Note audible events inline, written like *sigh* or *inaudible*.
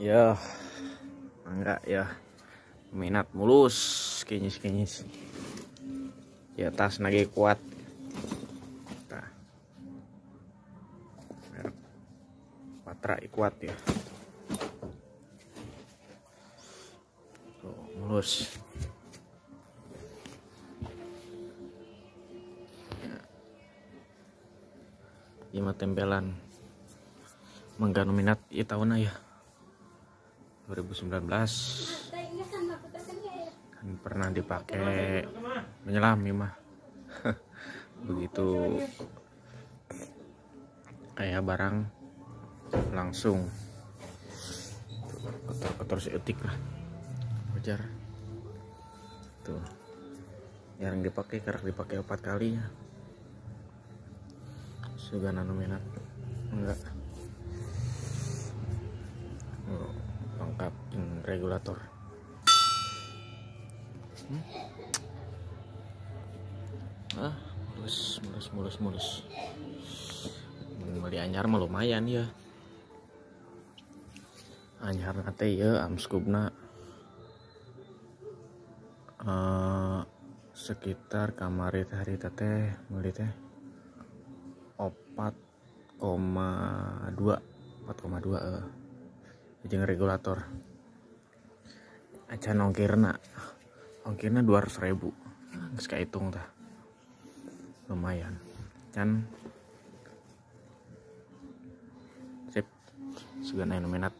ya. Enggak ya. Minat mulus kinyis kinyis di atas lagi kuat. Nah. patra kuat ya. Tuh mulus. Lima tempelan. Mengganu minat ya tahun ya 2019 kan pernah dipakai menyelam ya mah. *laughs* Begitu. Kayak barang langsung. Kotor-kotor seetik lah. Wajar. Tuh. Jarang dipakai karena dipakai empat kali. Ya sudah nano minat. Enggak regulator. Hmm? ah mulus mulus mulus mulus. Beli anyar mah lumayan ya. Anyar nate ya amskubna. Uh, sekitar kamar hari teh beli teh 4,2 4,2 uh, jeng regulator acan ongkirna. Ongkirna 200 ribu. Nggak kayak hitung dah lumayan. Can sip. Sudah nominat